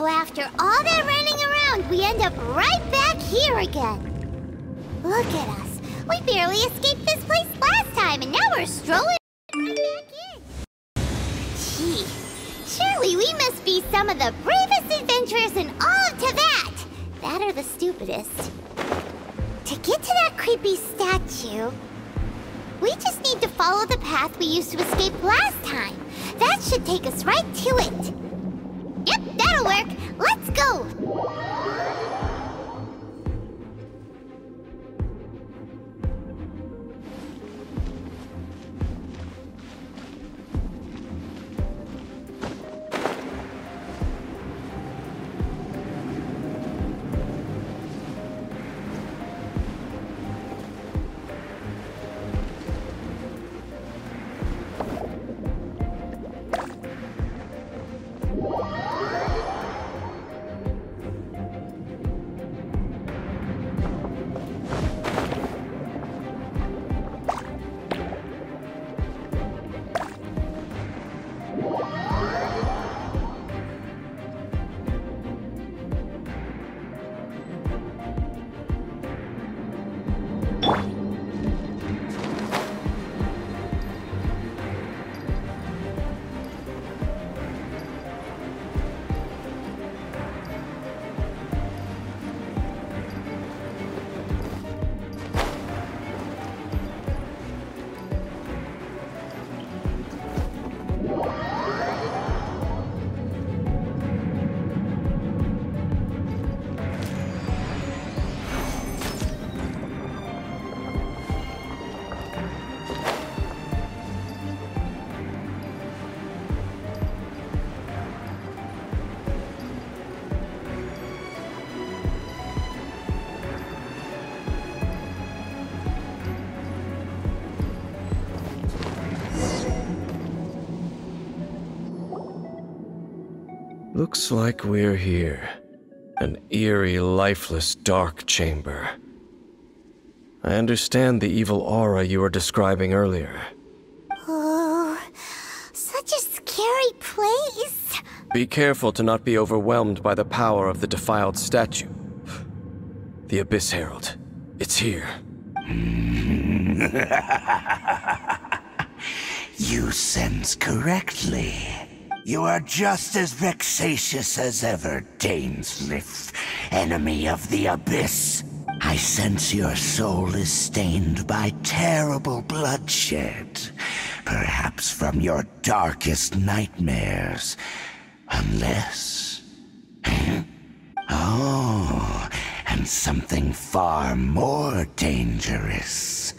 So after all that running around, we end up right back here again. Look at us. We barely escaped this place last time, and now we're strolling right back in. Gee, surely we must be some of the bravest adventurers in all of Teyvat. That are the stupidest. To get to that creepy statue, we just need to follow the path we used to escape last time. That should take us right to it. Work. Let's go. Looks like we're here. An eerie, lifeless, dark chamber. I understand the evil aura you were describing earlier. Oh, such a scary place. Be careful to not be overwhelmed by the power of the defiled statue. The Abyss Herald. It's here. You sense correctly. You are just as vexatious as ever, Dainsleif, enemy of the Abyss. I sense your soul is stained by terrible bloodshed, perhaps from your darkest nightmares. Unless. Oh, and something far more dangerous.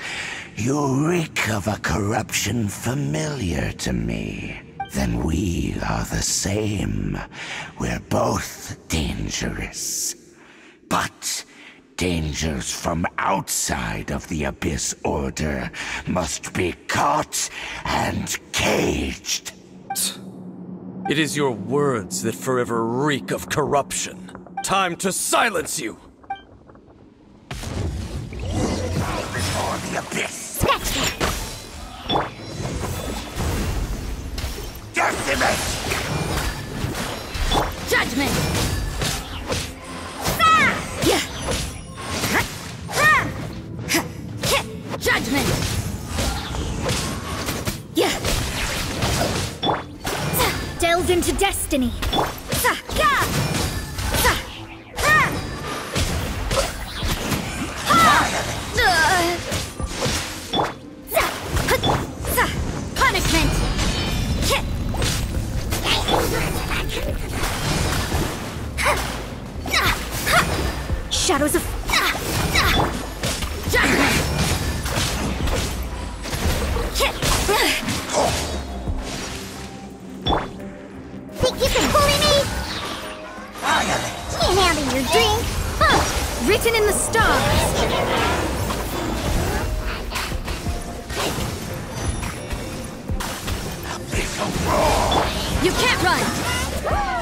You reek of a corruption familiar to me. Then we are the same. We're both dangerous. But dangers from outside of the Abyss Order must be caught and caged. It is your words that forever reek of corruption. Time to silence you! Before the Abyss. Decimate! Judgment! Judgment! Delve into destiny! Shadows of Think you can bully me? Can't handle your drink. Huh. Written in the stars! You can't run!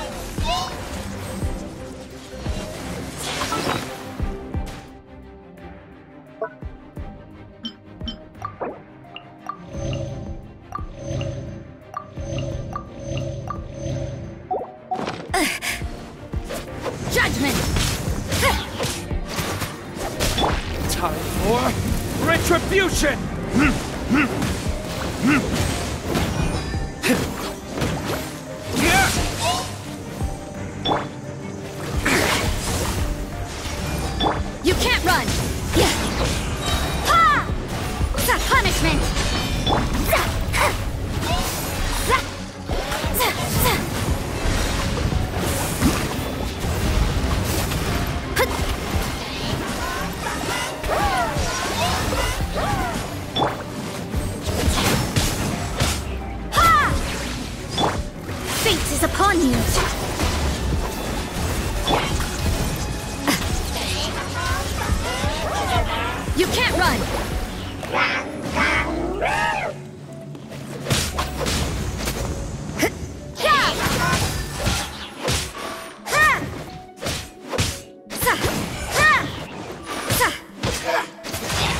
You can't run!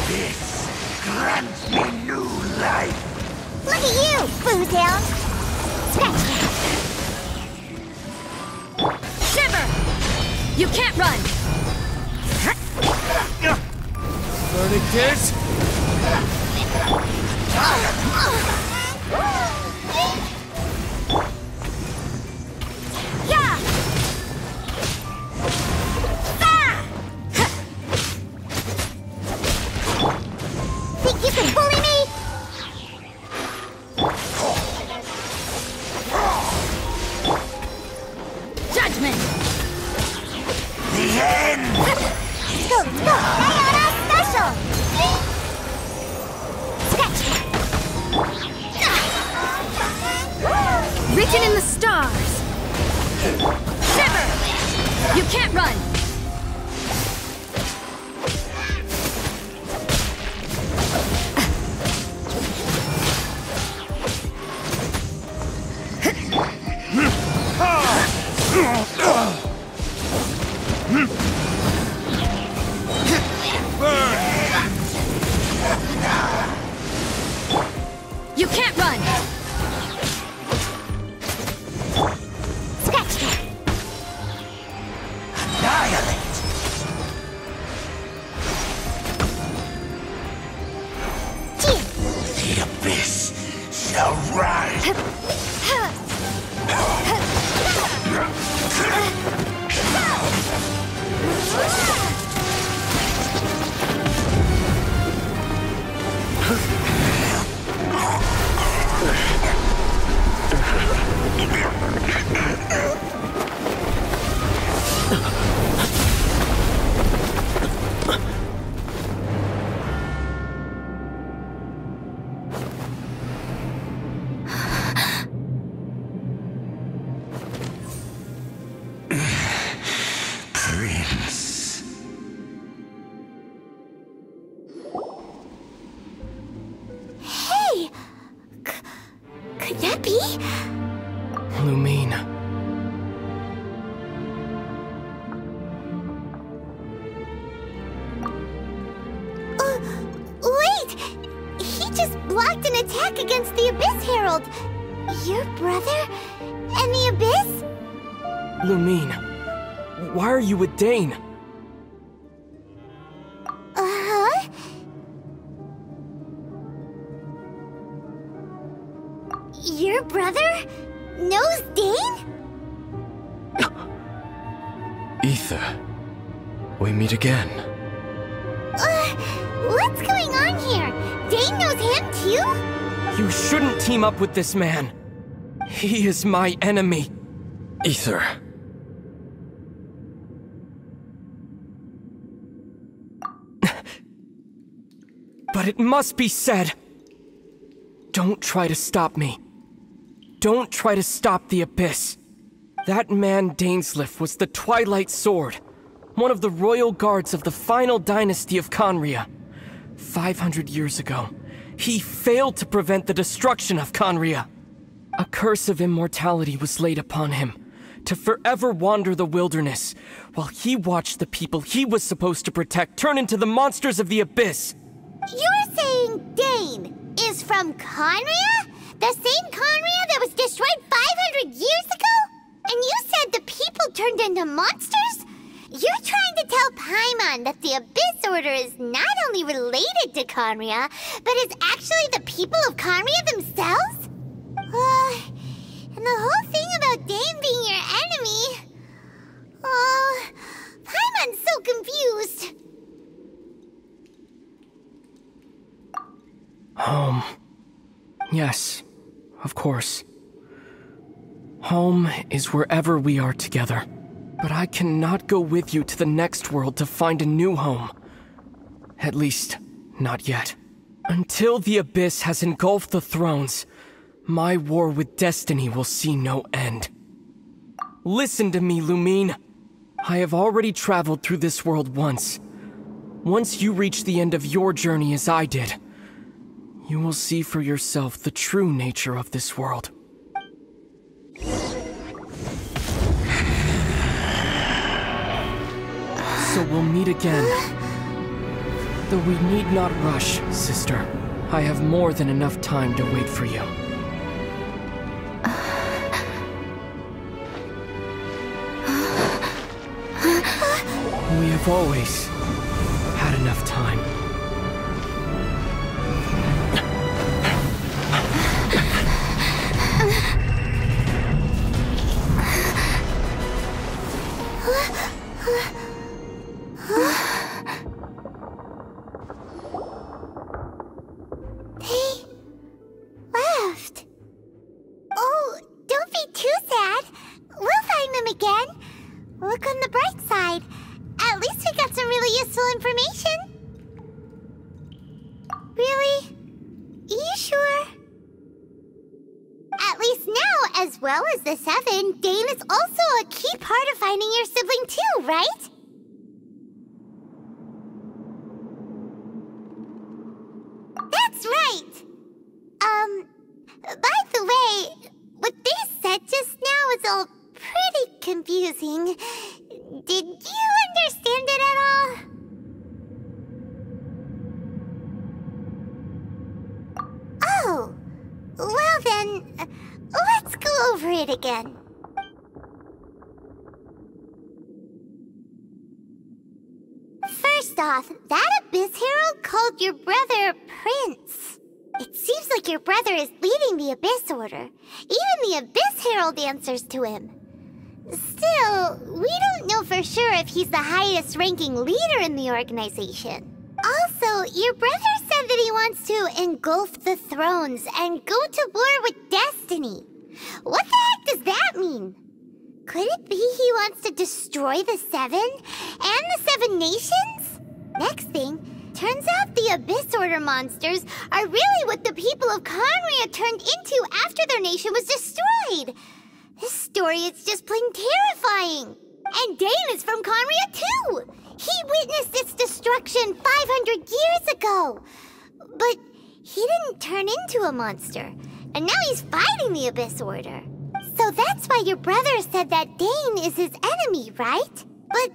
This grants me new life. Look at you, Boozhound! Scratch that! Shiver! You can't run! Tourniquet? Yeah! Lumine. Uh, wait! He just blocked an attack against the Abyss Herald! Your brother? And the Abyss? Lumine. Why are you with Dain? Uh-huh. Your brother knows Dain? Aether, we meet again. Uh, what's going on here? Dain knows him too? You shouldn't team up with this man. He is my enemy. Aether, But it must be said. Don't try to stop me. Don't try to stop the Abyss. That man Dainsleif was the Twilight Sword, one of the royal guards of the final dynasty of Khaenri'ah. 500 years ago, he failed to prevent the destruction of Khaenri'ah. A curse of immortality was laid upon him, to forever wander the wilderness, while he watched the people he was supposed to protect turn into the monsters of the Abyss. You're saying Dain is from Khaenri'ah? The same Khaenri'ah that was destroyed 500 years ago? And you said the people turned into monsters? You're trying to tell Paimon that the Abyss Order is not only related to Khaenri'ah, but is actually the people of Khaenri'ah themselves? Uh, and the whole thing about Dain being your enemy... Oh, Paimon's so confused. Home. Yes, of course. Home is wherever we are together. But I cannot go with you to the next world to find a new home. At least, not yet. Until the Abyss has engulfed the thrones, my war with destiny will see no end. Listen to me, Lumine. I have already traveled through this world once. Once you reach the end of your journey as I did, you will see for yourself the true nature of this world. So we'll meet again. Though we need not rush, sister. I have more than enough time to wait for you. We have always had enough time. Useful information. Really? Are You sure? At least now, as well as the Seven, Dain is also a key part of finding your sibling too, right? That's right. Um, by the way, what they said just now is all pretty confusing. Did you understand it at all? Oh, well then, uh, let's go over it again. First off, that Abyss Herald called your brother Prince. It seems like your brother is leading the Abyss Order. Even the Abyss Herald answers to him. Still, we don't know for sure if he's the highest ranking leader in the organization. Also, your brother said that he wants to engulf the thrones and go to war with destiny. What the heck does that mean? Could it be he wants to destroy the Seven and the Seven Nations? Next thing, turns out the Abyss Order monsters are really what the people of Khaenri'ah turned into after their nation was destroyed. This story is just plain terrifying. And Dain is from Khaenri'ah too. He witnessed its destruction 500 years ago. But he didn't turn into a monster. And now he's fighting the Abyss Order. So that's why your brother said that Dain is his enemy, right? But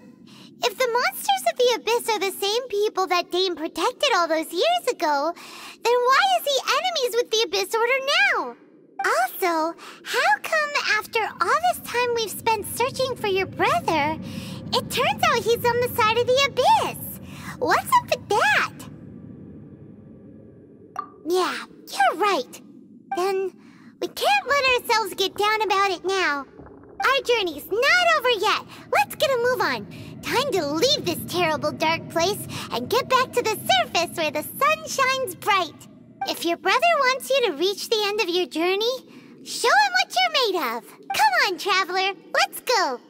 if the monsters of the Abyss are the same people that Dain protected all those years ago, then why is he enemies with the Abyss Order now? Also, how come after all this time we've spent searching for your brother, it turns out he's on the side of the Abyss? What's up with that? Yeah, you're right. Then we can't let ourselves get down about it now. Our journey's not over yet. Let's get a move on. Time to leave this terrible dark place and get back to the surface where the sun shines bright. If your brother wants you to reach the end of your journey, show him what you're made of. Come on, traveler. Let's go.